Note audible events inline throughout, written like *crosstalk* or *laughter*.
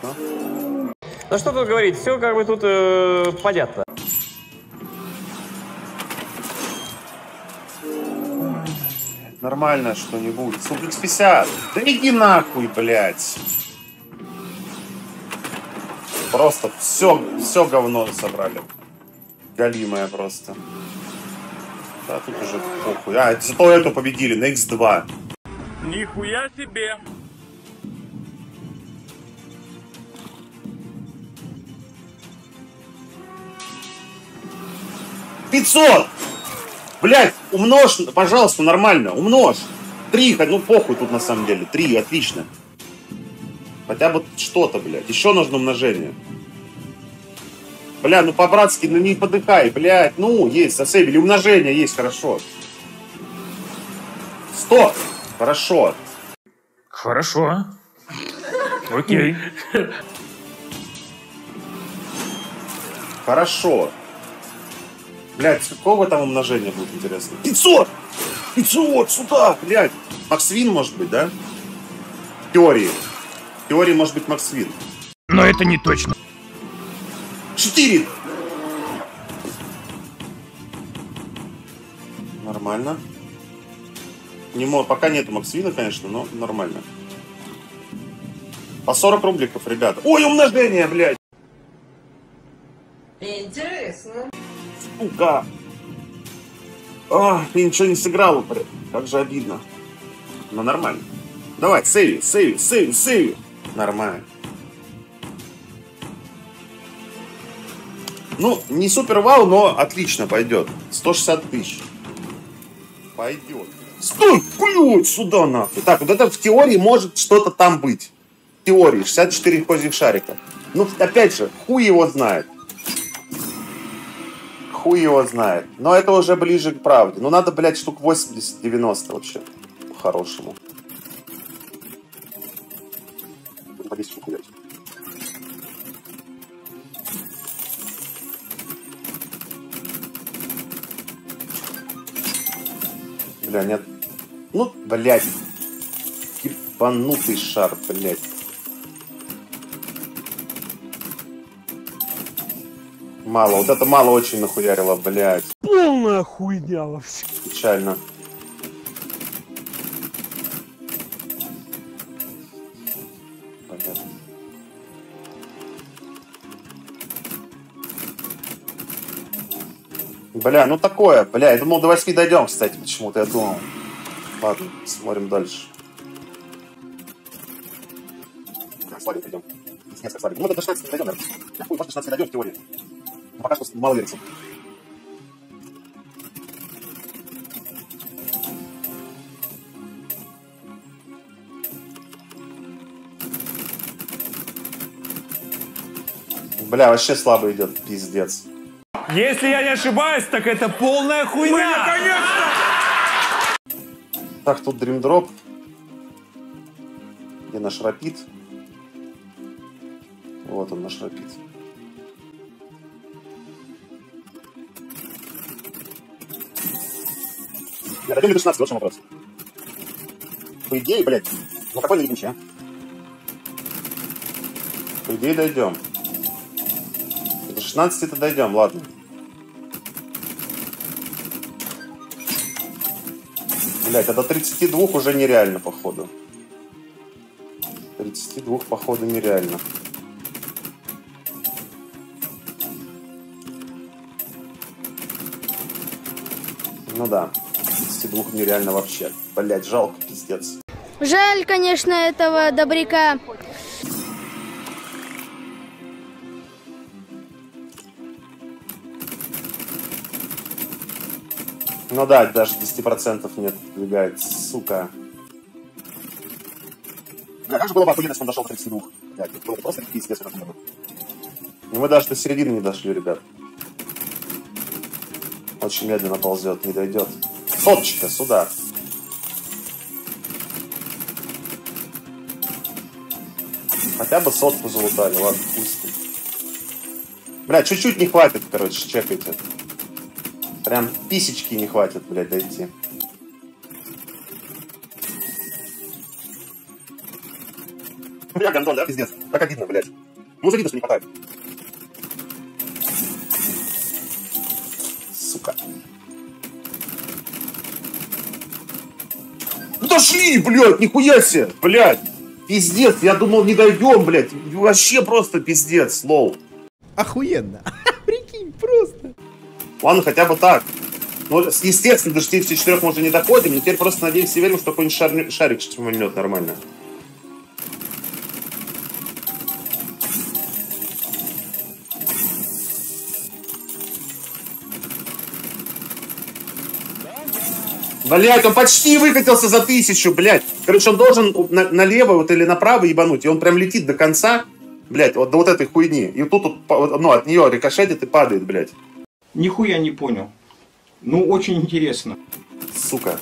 понятно. Ну что тут говорить, все как бы тут э, понятно. Нормально что-нибудь. Сука, X50. Да иди нахуй, блядь. Просто все, все говно собрали. Галимое просто. Да, тут уже похуй. А, зато эту победили на X2. Нихуя себе! Пятьсот! Блять, умножь, пожалуйста, нормально, умножь. Три, ну похуй тут на самом деле. Три, отлично. Хотя бы что-то, блядь. Еще нужно умножение. Бля, ну по-братски, ну не подыхай, блядь. Ну, есть, засейвили. Умножение есть, хорошо. Сто. Хорошо. Хорошо. Окей. Хорошо. Блядь, какого там умножения будет интересно? 500! 500! Сюда! Блядь! Максвин может быть, да? В теории. В теории может быть Максвин. Но это не точно. 4! Нормально. Не мо... Пока нету Максвина, конечно, но нормально. По 40 рубликов, ребята. Ой, умножение, блядь! Интересно. Сука! А, я ничего не сыграл, блядь. Как же обидно. Но нормально. Давай, сейви, сейви, сейви, сейви. Нормально. Ну, не супер вау, но отлично пойдет. 160 тысяч. Пойдет. Стой, блядь, сюда нахуй. Так, вот это в теории может что-то там быть. В теории, 64 козьих шарика. Ну, опять же, хуй его знает. Хуй его знает. Но это уже ближе к правде. Ну, надо, блядь, штук 80-90 вообще. По-хорошему. По 10 штук, блядь. Бля, нет. Ну, блядь. Ебанутый шар, блядь. Мало, вот это мало очень нахуярило, блядь. Полная хуйня вообще. Печально. Понятно. Бля, ну такое, бля, я думал до 8 дойдем, кстати, почему-то я думал. Ладно, смотрим дальше. Слабенько идем. Ну, мы до 16 не дойдем, наверное. Может, до 16 дойдем в теории. Но пока что мало верится. Бля, вообще слабо идет, пиздец. Если я не ошибаюсь, так это полная хуйня. Так, тут дримдроп. Где наш рапид? Вот он, наш рапид. Я дойдем до 16, вот в чем вопрос. По идее, блядь, ну какой на ебучий, а? По идее, дойдем. До 16 это дойдем, ладно. Блять, а до 32 уже нереально, походу. 32, походу, нереально. Ну да, 32 нереально вообще. Блять, жалко, пиздец. Жаль, конечно, этого добряка. Ну да, даже 10% нет, двигает, сука. Же было бы охуенно, если он дошел до 32. Блядь, это было бы просто пиздец в этом году. И мы даже до середины не дошли, ребят. Очень медленно ползет, не дойдет. Соточка, сюда. Хотя бы сотку залутали, ладно, пусть. Бля, чуть-чуть не хватит, короче, чекайте. Прям писечки не хватит, блядь, дойти. Бля, гандон, да, пиздец. Так обидно, блядь. Ну, уже видно, что не хватает. Сука. Дошли, блядь, нихуя себе, блядь. Пиздец, я думал, не дойдем, блядь. Вообще просто пиздец, low. Охуенно. *laughs* Прикинь, просто. Ладно, хотя бы так. Ну, естественно, до 64 мы уже не доходим, но теперь просто надеемся и верим, что какой-нибудь шар- шарик шмальнет нормально. Блять, он почти выкатился за тысячу, блядь. Короче, он должен на- налево вот или направо ебануть, и он прям летит до конца, блядь, вот до вот этой хуйни. И тут, вот, ну, от нее рикошетит и падает, блядь. Нихуя не понял. Ну, очень интересно. Сука.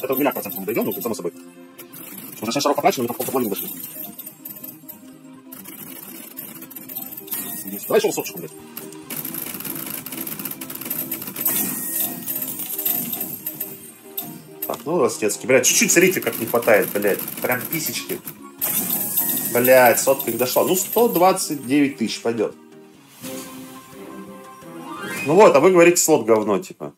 Это у меня процентов дойдем, ну, само собой. Уже 6 шаров потрачено, мы только половину вышли. Давай еще соточку, блядь. Так, ну, растецкий. Блядь, чуть-чуть, смотрите, как не хватает, блядь. Прям писечки. Блядь, сотка не дошла. Ну, 129 тысяч пойдет. Ну вот, а вы говорите, слот говно, типа.